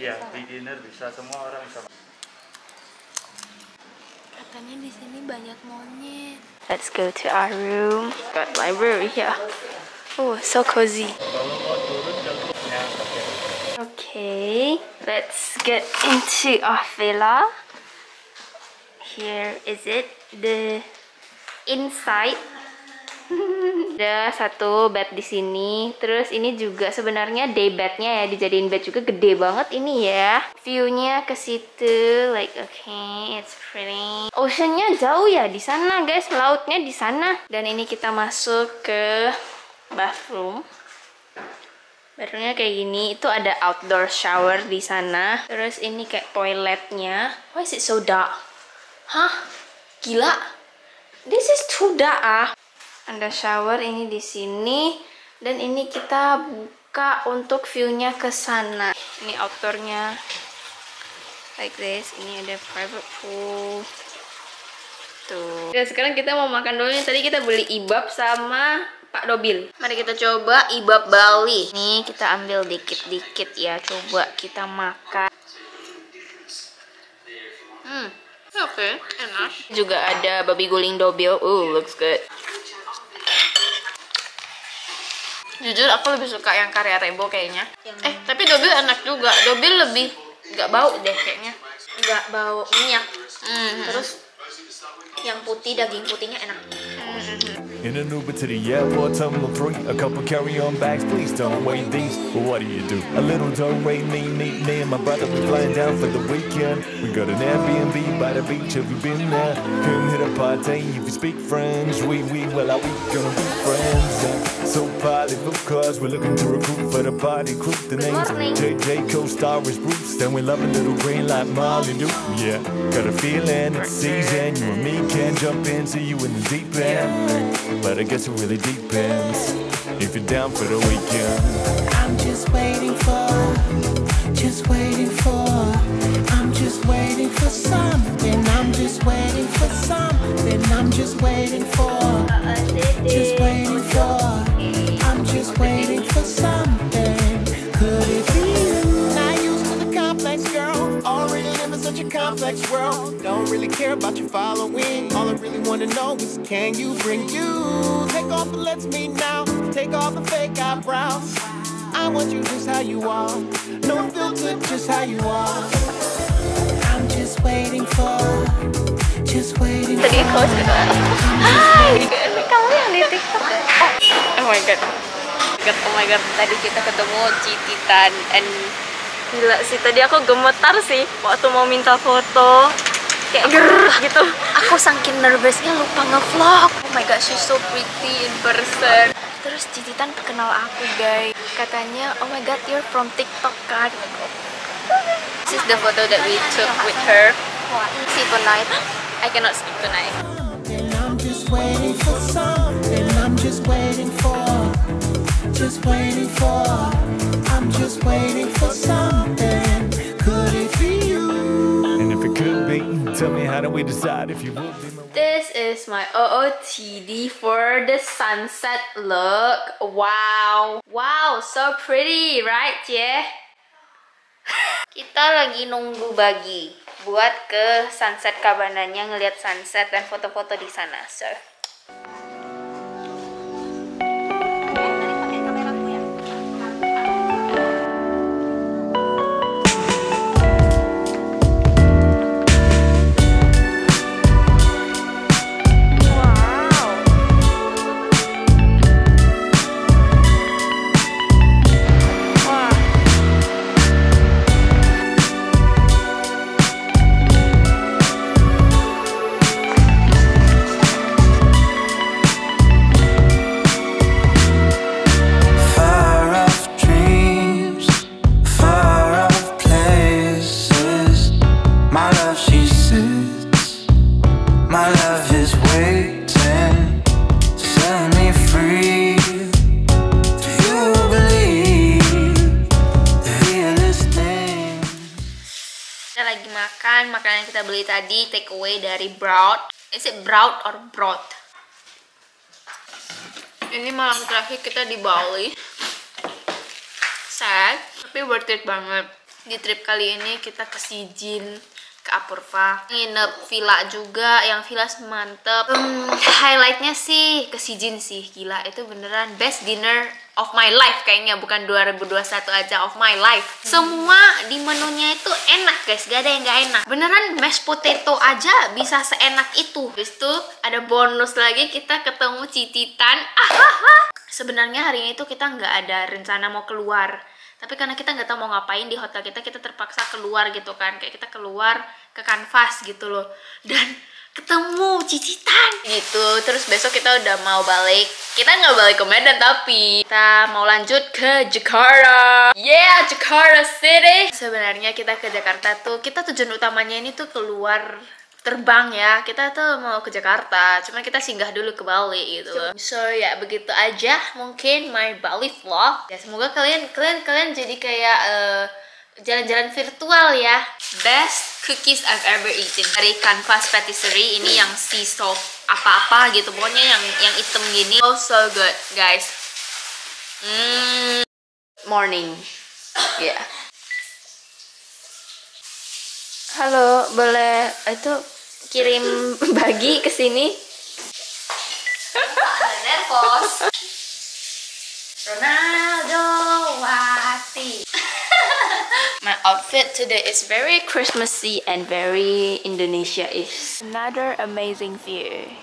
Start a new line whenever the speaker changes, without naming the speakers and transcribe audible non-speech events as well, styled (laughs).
iya beginner bisa semua orang bisa
Katanya di sini banyak monyet. Let's go to our room. Got library here. Oh, so cozy.
kalau mau turun jalurnya pakai
Okay, let's get into our villa. Here is it, the inside. (laughs) Ada satu bed di sini. Terus ini juga sebenarnya day bednya ya dijadiin bed juga gede banget ini ya. Viewnya ke situ, like okay, it's pretty. Oceannya jauh ya di sana guys, lautnya di sana. Dan ini kita masuk ke bathroom. Bathroomnya kayak gini, itu ada outdoor shower di sana. Terus ini kayak toiletnya. Why is it so dark? Hah? Gila? This is too dark ah. Ada shower ini di sini dan ini kita buka untuk view-nya ke sana. Ini outdoornya like this. Ini ada private pool. Tuh. Dan sekarang kita mau makan dulu nih. Tadi kita beli ibab sama Pak Dobil. Mari kita coba ibab Bali. Nih kita ambil dikit-dikit ya. Coba kita makan. Hmm. Oke, enak. Juga ada babi guling dobil. Uh, looks good. Jujur aku lebih suka yang karya rebo kayaknya. Eh, tapi dobil enak juga. Dobil lebih nggak bau deh kayaknya.
nggak bau minyak
Hmm.
terus yang putih daging putihnya enak
In an Uber to the airport, terminal three. A couple carry-on bags, please don't weigh these. But what do you do? A little don't weigh me, me, me and my brother we flying down for the weekend. We got an Airbnb by the beach. Have you been there? Couldn't hit a party if you speak French. We, we, well, are we gonna be friends? Uh, so poly, of course, we're looking to recruit for the party crew. The name's. JJ, co-star is Bruce. Then we love a little green like Molly do. Yeah, got a feeling it's season. You and me can jump in, see you in the deep end. But I guess it really depends if you're down for the weekend.
I'm just waiting for, just waiting for, I'm just waiting for something. I'm just waiting for something. I'm just waiting for, world. Don't really care about your following. All I really wanna know is can you bring you? Take off the let's meet now. Take off the fake eyebrows. I want you just how you are. No filter, just how you are. I'm just waiting for, just waiting for.
Tadi coach gitu. Hai, ini kamu yang di TikTok? Oh, oh my god. God, oh my god, tadi kita ketemu Cititan and gila sih tadi aku gemetar sih waktu mau minta foto. Kayak gerah gitu. Aku saking nervousnya lupa ngevlog. Oh my god she's so pretty in person. Terus Cititan kenal aku guys. Katanya oh my god you're from TikTok kan? This is the photo that we took with her. See tonight. I cannot sleep tonight.
And I'm just waiting for something. I'm just waiting for, just waiting for. I'm just waiting for something. Could it be you?
And if it could be, tell me how do we decide if you would be my
This is my OOTD for the sunset look. Wow. Wow, so pretty, right, yeah? (laughs) Kita lagi nunggu bagi buat ke sunset kabananya ngelihat sunset dan foto-foto di sana. So, takeaway tadi, takeaway dari Broad. Is it Broad or Broad? Ini malam terakhir kita di Bali. Sad, tapi worth it banget. Di trip kali ini kita ke Sijin ke Apurva, nginep villa juga, yang villa mantep. Hmm, highlightnya sih ke Sijin sih, gila itu beneran best dinner of my life kayaknya bukan 2021 aja of my life. Semua di menunya itu enak guys, gak ada yang gak enak. Beneran mashed potato aja bisa seenak itu. Habis itu ada bonus lagi kita ketemu Cicitan. Ahaha. Sebenarnya hari ini tuh kita nggak ada rencana mau keluar tapi karena kita nggak tahu mau ngapain di hotel kita kita terpaksa keluar gitu kan. Kayak kita keluar ke kanvas gitu loh. Dan ketemu cicitan. Gitu terus besok kita udah mau balik. Kita nggak balik ke Medan tapi kita mau lanjut ke Jakarta. Yeah Jakarta City. Sebenarnya kita ke Jakarta tuh kita tujuan utamanya ini tuh keluar terbang ya. Kita tuh mau ke Jakarta cuma kita singgah dulu ke Bali gitu. Loh so ya begitu aja mungkin my Bali vlog. Ya semoga kalian kalian kalian jadi kayak eh, jalan-jalan virtual ya. Best cookies I've ever eaten. Dari Canvas Patisserie ini yang sea salt apa-apa gitu. Pokoknya yang yang hitam gini. Oh so good guys. Mm. morning. Yeah
Halo, boleh itu kirim (laughs) bagi ke sini?
nervous Ronaldo Wati (laughs)
My outfit today is very Christmassy and very Indonesia-ish. Another amazing view.